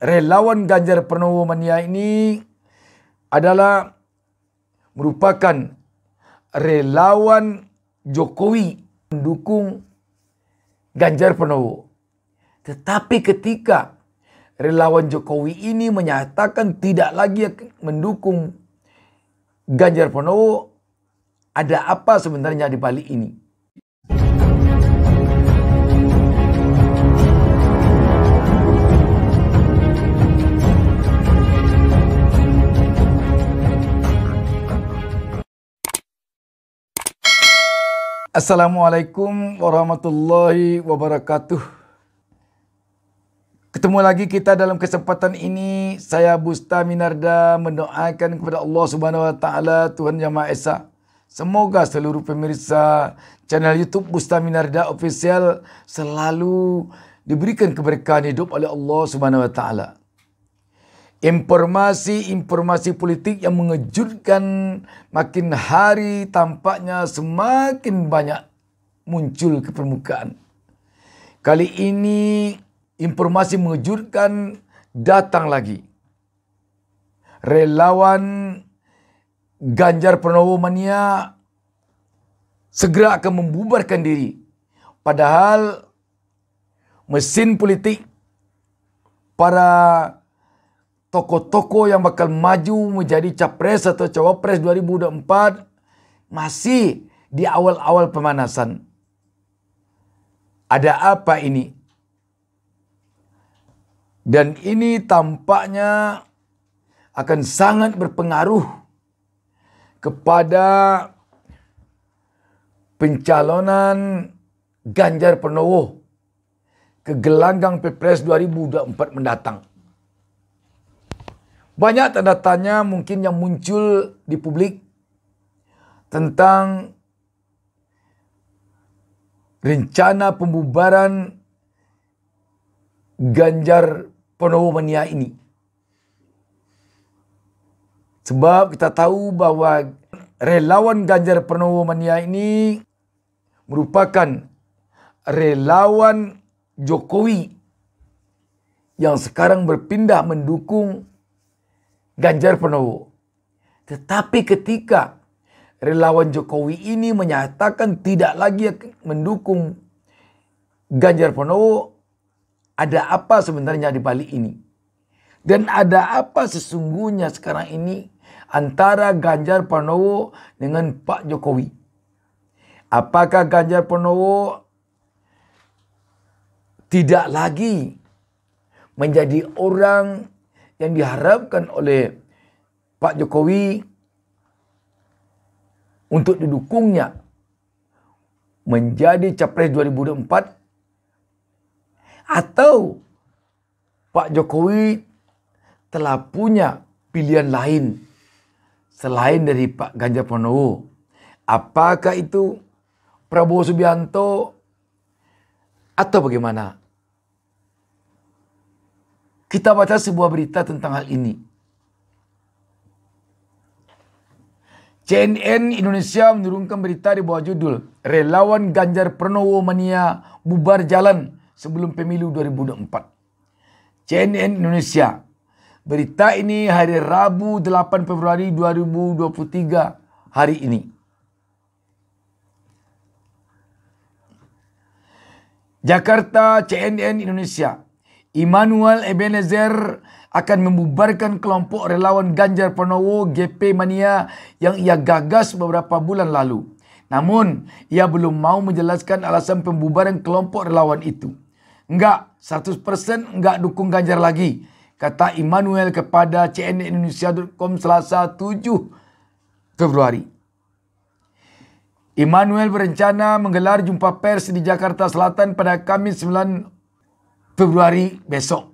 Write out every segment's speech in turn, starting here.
relawan Ganjar Pranowo Mania ini adalah merupakan relawan Jokowi mendukung Ganjar Pranowo. Tetapi ketika relawan Jokowi ini menyatakan tidak lagi mendukung Ganjar Pranowo, ada apa sebenarnya di balik ini? Assalamualaikum warahmatullahi wabarakatuh. Ketemu lagi kita dalam kesempatan ini. Saya Busta Minarda mendoakan kepada Allah Subhanahu wa taala Tuhan Yang Maha Esa. Semoga seluruh pemirsa channel YouTube Busta Minarda Official selalu diberikan keberkahan hidup oleh Allah Subhanahu wa taala informasi-informasi politik yang mengejutkan makin hari tampaknya semakin banyak muncul ke permukaan. Kali ini informasi mengejutkan datang lagi. Relawan Ganjar Pranowo Mania segera akan membubarkan diri. Padahal mesin politik para tokoh-tokoh yang bakal maju menjadi capres atau cawapres 2024 masih di awal-awal pemanasan. Ada apa ini? Dan ini tampaknya akan sangat berpengaruh kepada pencalonan Ganjar Pranowo ke gelanggang Pilpres 2024 mendatang. Banyak tanda tanya mungkin yang muncul di publik tentang rencana pembubaran Ganjar Pranowo Mania ini. Sebab kita tahu bahwa relawan Ganjar Pranowo Mania ini merupakan relawan Jokowi yang sekarang berpindah mendukung Ganjar Pranowo. Tetapi ketika relawan Jokowi ini menyatakan tidak lagi mendukung Ganjar Pranowo, ada apa sebenarnya di balik ini? Dan ada apa sesungguhnya sekarang ini antara Ganjar Pranowo dengan Pak Jokowi? Apakah Ganjar Pranowo tidak lagi menjadi orang yang diharapkan oleh Pak Jokowi untuk didukungnya menjadi capres 2024 atau Pak Jokowi telah punya pilihan lain selain dari Pak Ganjar Pranowo. Apakah itu Prabowo Subianto atau bagaimana? Kita baca sebuah berita tentang hal ini. CNN Indonesia menurunkan berita di bawah judul Relawan Ganjar Pranowo Mania bubar jalan sebelum pemilu 2024. CNN Indonesia. Berita ini hari Rabu 8 Februari 2023 hari ini. Jakarta CNN Indonesia. Immanuel Ebenezer akan membubarkan kelompok relawan Ganjar Pranowo GP Mania yang ia gagas beberapa bulan lalu. Namun, ia belum mau menjelaskan alasan pembubaran kelompok relawan itu. Enggak, 100% enggak dukung Ganjar lagi, kata Immanuel kepada cnnindonesia.com selasa 7 Februari. Immanuel berencana menggelar jumpa pers di Jakarta Selatan pada Kamis 9 Februari besok.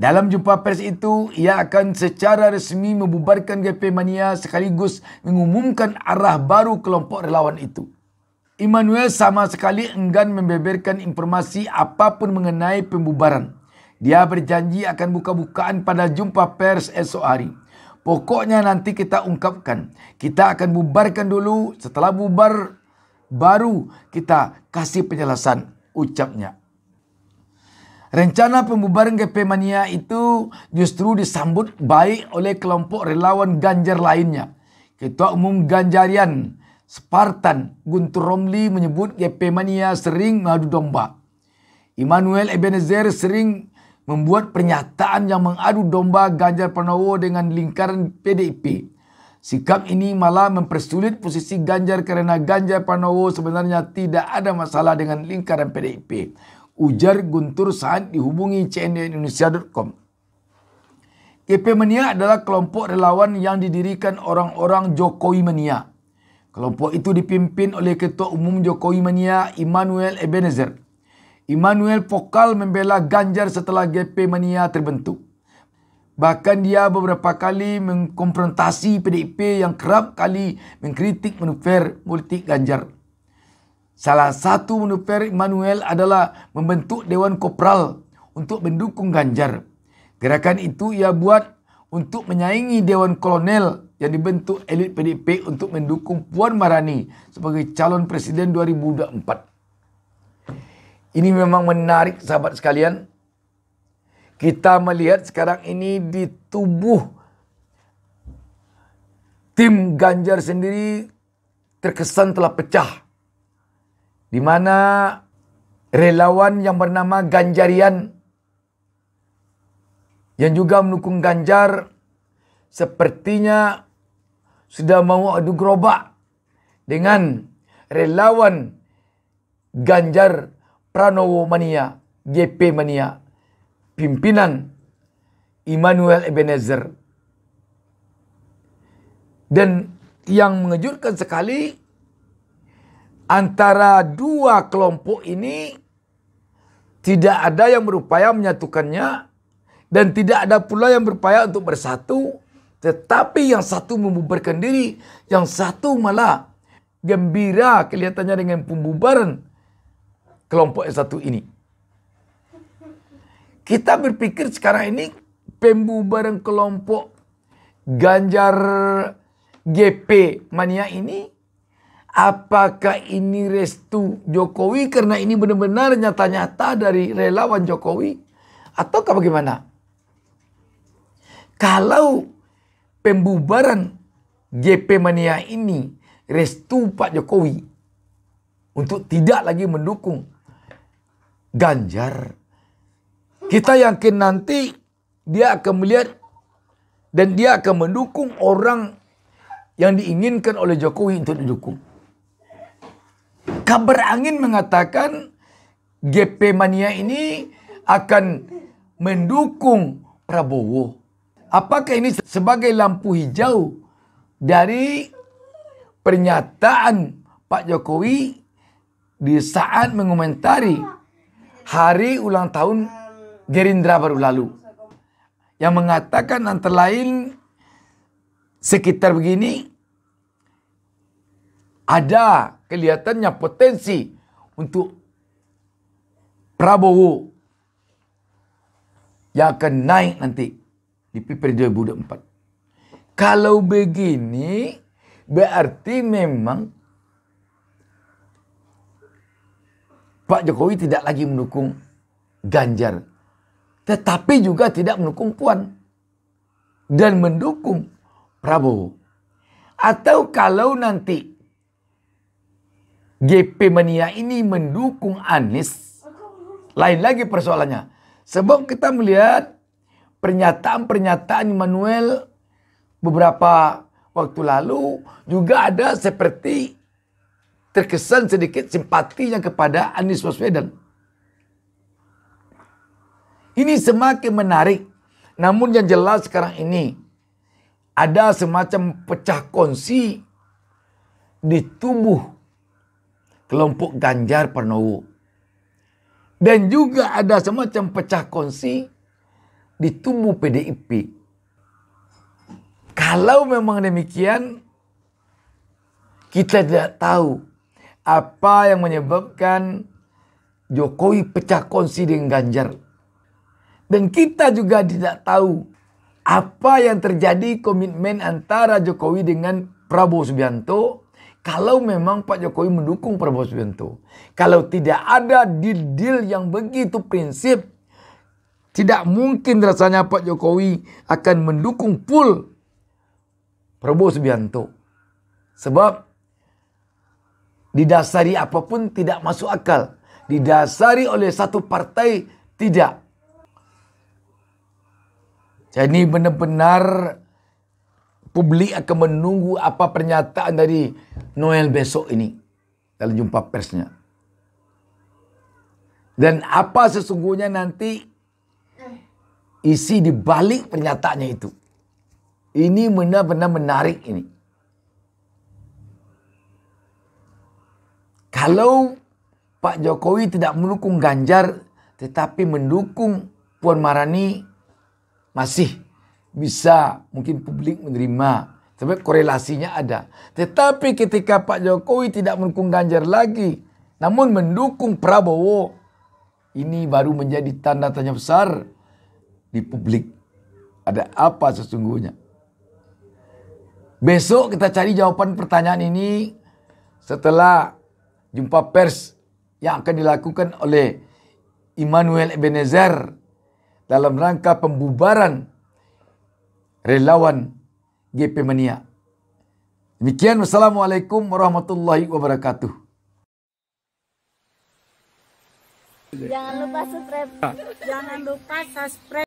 Dalam jumpa pers itu, ia akan secara resmi membubarkan GP Mania sekaligus mengumumkan arah baru kelompok relawan itu. Immanuel sama sekali enggan membeberkan informasi apa pun mengenai pembubaran. Dia berjanji akan buka-bukaan pada jumpa pers esok hari. Pokoknya nanti kita ungkapkan. Kita akan bubarkan dulu. Setelah bubar, baru kita kasih penjelasan ucapnya. Rencana pembubaran GP Mania itu justru disambut baik oleh kelompok relawan Ganjar lainnya. Ketua Umum Ganjarian Spartan Guntur Romli menyebut GP Mania sering mengadu domba. Immanuel Ebenezer sering membuat pernyataan yang mengadu domba Ganjar Pranowo dengan lingkaran PDIP. Sikap ini malah mempersulit posisi Ganjar karena Ganjar Pranowo sebenarnya tidak ada masalah dengan lingkaran PDIP ujar Guntur saat dihubungi cnnindonesia.com. GP Mania adalah kelompok relawan yang didirikan orang-orang Jokowi Mania. Kelompok itu dipimpin oleh Ketua Umum Jokowi Mania Immanuel Ebenezer. Immanuel vokal membela Ganjar setelah GP Mania terbentuk. Bahkan dia beberapa kali mengkonfrontasi PDIP yang kerap kali mengkritik manuver politik Ganjar. Salah satu manuver Manuel adalah membentuk Dewan Kopral untuk mendukung Ganjar. Gerakan itu ia buat untuk menyaingi Dewan Kolonel yang dibentuk elit PDP untuk mendukung Puan Marani sebagai calon presiden 2024. Ini memang menarik sahabat sekalian. Kita melihat sekarang ini di tubuh tim Ganjar sendiri terkesan telah pecah di mana relawan yang bernama Ganjarian yang juga mendukung Ganjar sepertinya sudah mau adu gerobak dengan relawan Ganjar Pranowo Mania, JP Mania, pimpinan Immanuel Ebenezer. Dan yang mengejutkan sekali antara dua kelompok ini tidak ada yang berupaya menyatukannya dan tidak ada pula yang berupaya untuk bersatu. Tetapi yang satu membubarkan diri yang satu malah gembira kelihatannya dengan pembubaran kelompok yang satu ini. Kita berpikir sekarang ini pembubaran kelompok Ganjar GP mania ini Apakah ini restu Jokowi karena ini benar-benar nyata-nyata dari relawan Jokowi? Atau bagaimana? Kalau pembubaran GP Mania ini restu Pak Jokowi untuk tidak lagi mendukung Ganjar. Kita yakin nanti dia akan melihat dan dia akan mendukung orang yang diinginkan oleh Jokowi untuk didukung. Kabar angin mengatakan GP Mania ini akan mendukung Prabowo. Apakah ini sebagai lampu hijau dari pernyataan Pak Jokowi di saat mengomentari hari ulang tahun Gerindra baru lalu. Yang mengatakan antara lain sekitar begini ada kelihatannya potensi untuk Prabowo yang akan naik nanti di Pilpres 2024. Kalau begini berarti memang Pak Jokowi tidak lagi mendukung Ganjar. Tetapi juga tidak mendukung Puan. Dan mendukung Prabowo. Atau kalau nanti GP Mania ini mendukung Anies. Lain lagi persoalannya. Sebab kita melihat pernyataan-pernyataan Manuel beberapa waktu lalu juga ada seperti terkesan sedikit simpatinya kepada Anies Baswedan. Ini semakin menarik. Namun yang jelas sekarang ini ada semacam pecah kongsi di tubuh kelompok Ganjar Pranowo. Dan juga ada semacam pecah kongsi di tubuh PDIP. Kalau memang demikian, kita tidak tahu apa yang menyebabkan Jokowi pecah kongsi dengan Ganjar. Dan kita juga tidak tahu apa yang terjadi komitmen antara Jokowi dengan Prabowo Subianto kalau memang Pak Jokowi mendukung Prabowo Subianto. Kalau tidak ada deal-deal yang begitu prinsip Tidak mungkin rasanya Pak Jokowi akan mendukung full Prabowo Subianto. Sebab didasari apa pun tidak masuk akal. Didasari oleh satu partai tidak. Jadi benar-benar publik akan menunggu apa pernyataan dari Noel besok ini dalam jumpa persnya. Dan apa sesungguhnya nanti isi di balik pernyataannya itu. Ini benar-benar menarik ini. Kalau Pak Jokowi tidak mendukung Ganjar tetapi mendukung Puan Marani masih bisa mungkin publik menerima. Sebab korelasinya ada. Tetapi ketika Pak Jokowi tidak mendukung Ganjar lagi, namun mendukung Prabowo, ini baru menjadi tanda tanya besar di publik. Ada apa sesungguhnya? Besok kita cari jawaban pertanyaan ini setelah jumpa pers yang akan dilakukan oleh Immanuel Ebenezer dalam rangka pembubaran relawan GP Mania. Demikian wassalamualaikum warahmatullahi wabarakatuh. Jangan lupa subscribe. Jangan lupa subscribe.